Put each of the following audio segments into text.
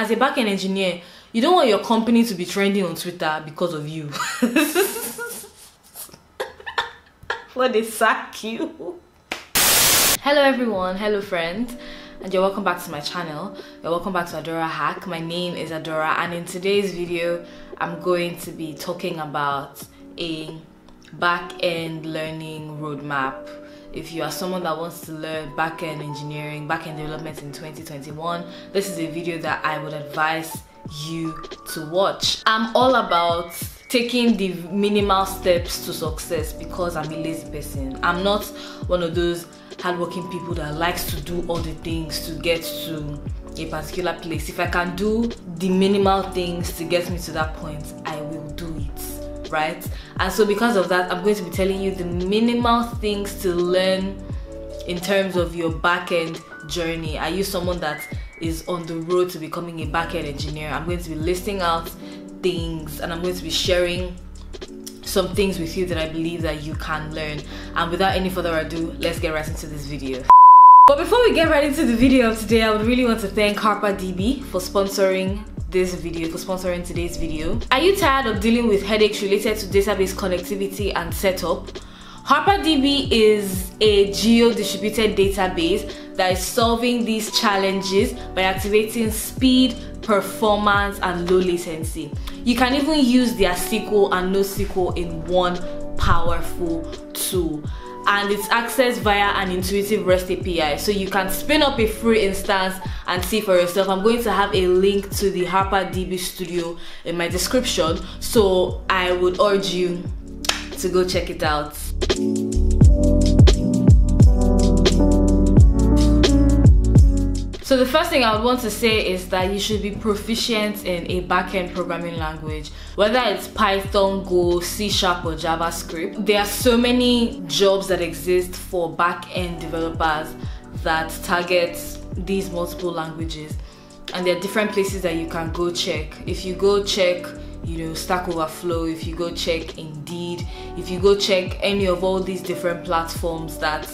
as a backend engineer, you don't want your company to be trending on Twitter because of you. what they sack you. Hello everyone, hello friends and you're welcome back to my channel. You're welcome back to AdoraHack. My name is Adora and in today's video I'm going to be talking about a back-end learning roadmap if you are someone that wants to learn back-end engineering back-end development in 2021 this is a video that i would advise you to watch. I'm all about taking the minimal steps to success because i'm a lazy person. I'm not one of those hardworking people that likes to do all the things to get to a particular place. If i can do the minimal things to get me to that point i right? And so because of that, I'm going to be telling you the minimal things to learn in terms of your back-end journey. Are you someone that is on the road to becoming a back-end engineer? I'm going to be listing out things and I'm going to be sharing some things with you that I believe that you can learn. And without any further ado, let's get right into this video. But before we get right into the video of today, I would really want to thank HarperDB for sponsoring this video for sponsoring today's video. Are you tired of dealing with headaches related to database connectivity and setup? HarperDB is a geo-distributed database that is solving these challenges by activating speed, performance, and low latency. You can even use their SQL and NoSQL in one powerful tool and it's accessed via an intuitive REST API. So you can spin up a free instance and see for yourself. I'm going to have a link to the HarperDB Studio in my description. So I would urge you to go check it out. So the first thing I would want to say is that you should be proficient in a backend programming language, whether it's Python, Go, C Sharp or JavaScript. There are so many jobs that exist for backend developers that target these multiple languages and there are different places that you can go check. If you go check you know stack overflow if you go check indeed if you go check any of all these different platforms that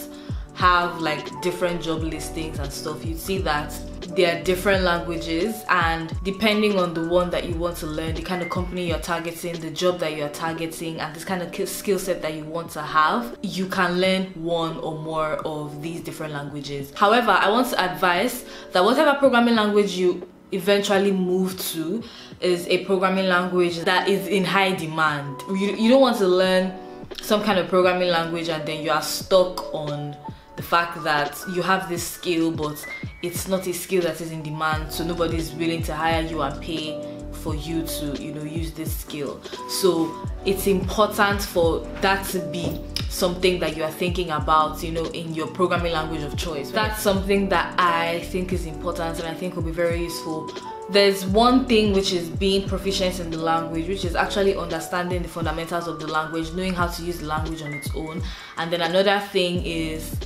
have like different job listings and stuff, you'd see that there are different languages and depending on the one that you want to learn, the kind of company you're targeting, the job that you're targeting, and this kind of skill set that you want to have, you can learn one or more of these different languages. However, I want to advise that whatever programming language you eventually move to is a programming language that is in high demand. You, you don't want to learn some kind of programming language and then you are stuck on the fact that you have this skill but it's not a skill that is in demand so nobody's willing to hire you and pay for you to you know use this skill. So it's important for that to be something that you are thinking about you know in your programming language of choice. That's something that i think is important and i think will be very useful. There's one thing which is being proficient in the language which is actually understanding the fundamentals of the language knowing how to use the language on its own. And then another thing is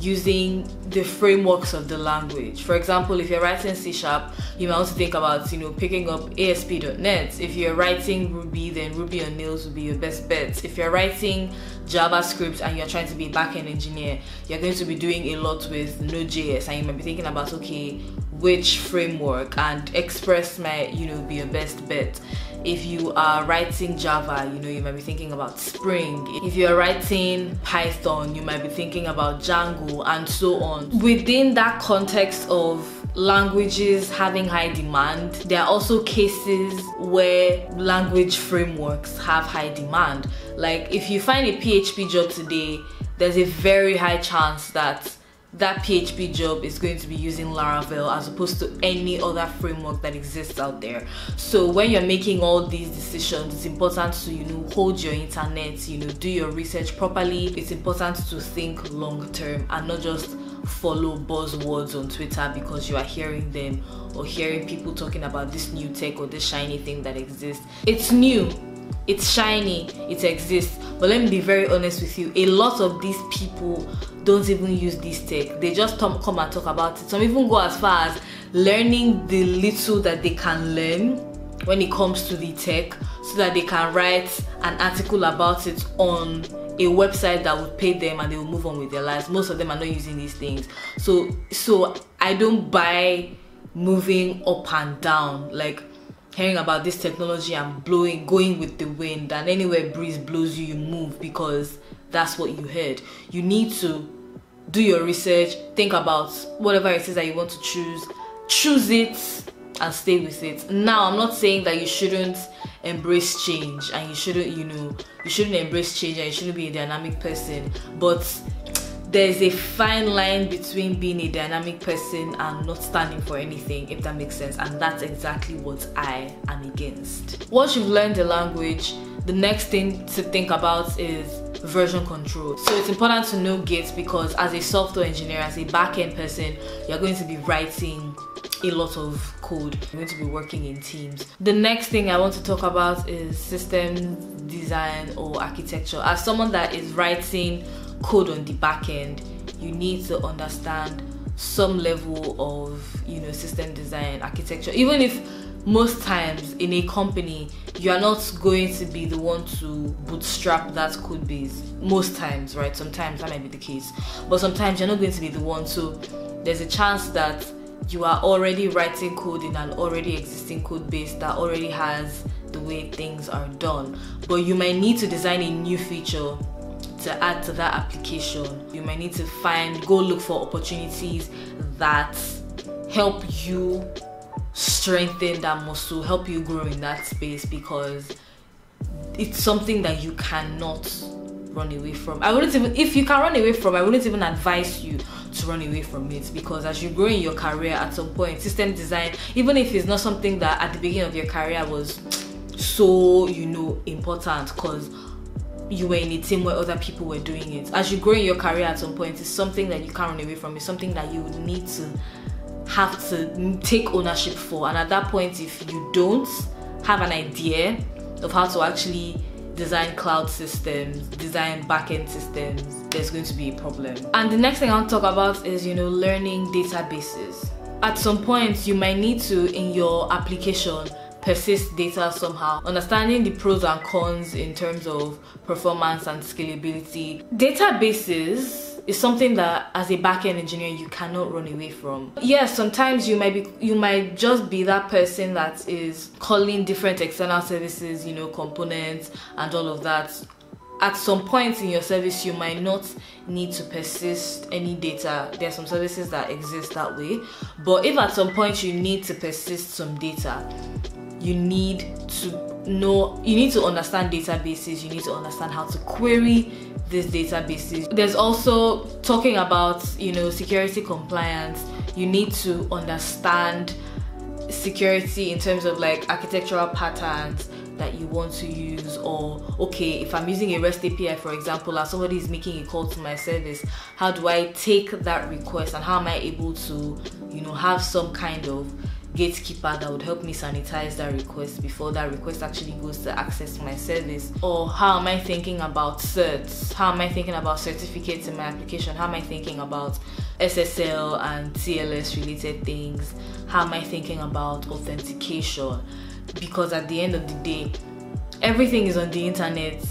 using the frameworks of the language. For example, if you're writing C Sharp, you might also think about, you know, picking up ASP.NET. If you're writing Ruby, then Ruby on Rails would be your best bet. If you're writing JavaScript and you're trying to be a backend engineer, you're going to be doing a lot with Node.js and you might be thinking about, okay, which framework and Express might, you know, be your best bet if you are writing Java, you know, you might be thinking about Spring. If you're writing Python, you might be thinking about Django and so on. Within that context of languages having high demand, there are also cases where language frameworks have high demand. Like if you find a PHP job today, there's a very high chance that that PHP job is going to be using Laravel as opposed to any other framework that exists out there. So when you're making all these decisions, it's important to you know hold your internet, you know, do your research properly. It's important to think long term and not just follow buzzwords on Twitter because you are hearing them or hearing people talking about this new tech or this shiny thing that exists. It's new it's shiny, it exists. But let me be very honest with you, a lot of these people don't even use this tech. They just come and talk about it. Some even go as far as learning the little that they can learn when it comes to the tech so that they can write an article about it on a website that would pay them and they will move on with their lives. Most of them are not using these things. So so I don't buy moving up and down like hearing about this technology and blowing going with the wind. And anywhere breeze blows you you move because that's what you heard. You need to do your research think about whatever it is that you want to choose. Choose it and stay with it. Now i'm not saying that you shouldn't embrace change and you shouldn't you know you shouldn't embrace change and you shouldn't be a dynamic person. But there's a fine line between being a dynamic person and not standing for anything if that makes sense and that's exactly what i am against. Once you've learned the language the next thing to think about is version control. So it's important to know git because as a software engineer as a back-end person you're going to be writing a lot of code. You're going to be working in teams. The next thing i want to talk about is system design or architecture. As someone that is writing code on the back end you need to understand some level of you know system design architecture. Even if most times in a company you are not going to be the one to bootstrap that code base. Most times right? Sometimes that might be the case. But sometimes you're not going to be the one. So there's a chance that you are already writing code in an already existing code base that already has the way things are done. But you might need to design a new feature to add to that application. You might need to find go look for opportunities that help you strengthen that muscle help you grow in that space because it's something that you cannot run away from. I wouldn't even if you can run away from i wouldn't even advise you to run away from it because as you grow in your career at some point system design even if it's not something that at the beginning of your career was so you know important because you were in a team where other people were doing it. As you grow in your career at some point, it's something that you can't run away from. It's something that you need to have to take ownership for. And at that point, if you don't have an idea of how to actually design cloud systems, design backend systems, there's going to be a problem. And the next thing I'll talk about is, you know, learning databases. At some point, you might need to, in your application, persist data somehow. Understanding the pros and cons in terms of performance and scalability. Databases is something that as a backend engineer you cannot run away from. Yes, sometimes you might be you might just be that person that is calling different external services, you know, components and all of that. At some point in your service, you might not need to persist any data. There are some services that exist that way. But if at some point you need to persist some data, you need to know you need to understand databases you need to understand how to query these databases. There's also talking about you know security compliance. You need to understand security in terms of like architectural patterns that you want to use or okay if i'm using a rest api for example and somebody is making a call to my service how do i take that request and how am i able to you know have some kind of gatekeeper that would help me sanitize that request before that request actually goes to access my service? Or how am i thinking about certs? How am i thinking about certificates in my application? How am i thinking about ssl and tls related things? How am i thinking about authentication? Because at the end of the day everything is on the internet.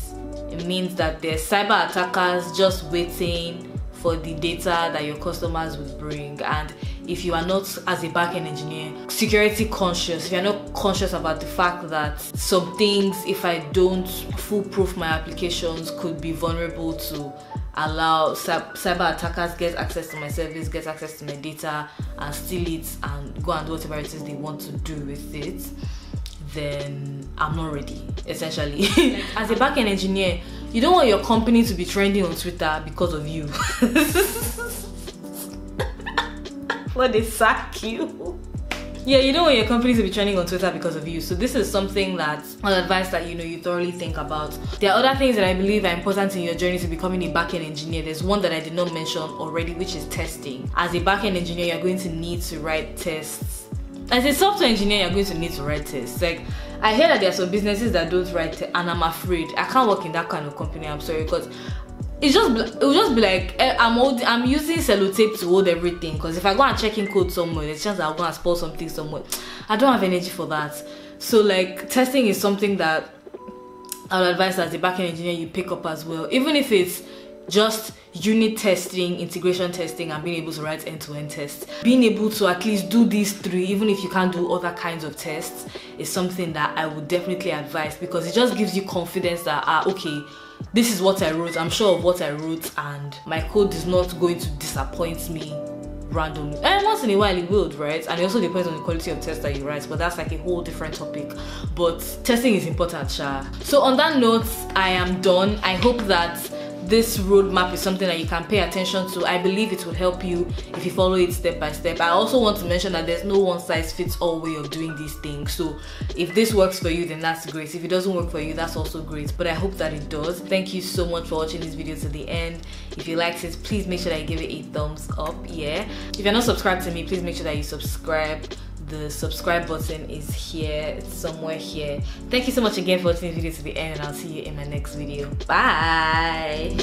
It means that there's cyber attackers just waiting for the data that your customers will bring. And if you are not as a backend engineer security conscious if you're not conscious about the fact that some things if i don't foolproof my applications could be vulnerable to allow cyber attackers get access to my service get access to my data and steal it and go and do whatever it is they want to do with it then i'm not ready essentially. As a backend engineer you don't want your company to be trending on twitter because of you when they sack you. Yeah, you want your company to be trending on Twitter because of you. So this is something that I'll that you know you thoroughly think about. There are other things that I believe are important in your journey to becoming a backend engineer. There's one that I did not mention already, which is testing. As a backend engineer, you're going to need to write tests. As a software engineer, you're going to need to write tests. Like I hear that there are some businesses that don't write, and I'm afraid I can't work in that kind of company. I'm sorry because it's just it will just be like eh, I'm holding, I'm using sellotape to hold everything because if I go and check in code somewhere, there's chance I'll go and spoil something somewhere. I don't have energy for that. So like testing is something that I would advise as a backend engineer you pick up as well. Even if it's just unit testing, integration testing, and being able to write end-to-end tests. Being able to at least do these three, even if you can't do other kinds of tests, is something that I would definitely advise because it just gives you confidence that ah okay, this is what I wrote. I'm sure of what I wrote, and my code is not going to disappoint me randomly. And once in a while it will, right? And it also depends on the quality of test that you write, but that's like a whole different topic. But testing is important, Sha. So on that note, I am done. I hope that this roadmap is something that you can pay attention to. I believe it will help you if you follow it step by step. I also want to mention that there's no one size fits all way of doing these things. So if this works for you, then that's great. If it doesn't work for you, that's also great. But I hope that it does. Thank you so much for watching this video to the end. If you liked it, please make sure that you give it a thumbs up. Yeah. If you're not subscribed to me, please make sure that you subscribe the subscribe button is here it's somewhere here. Thank you so much again for watching this video to the end and i'll see you in my next video. Bye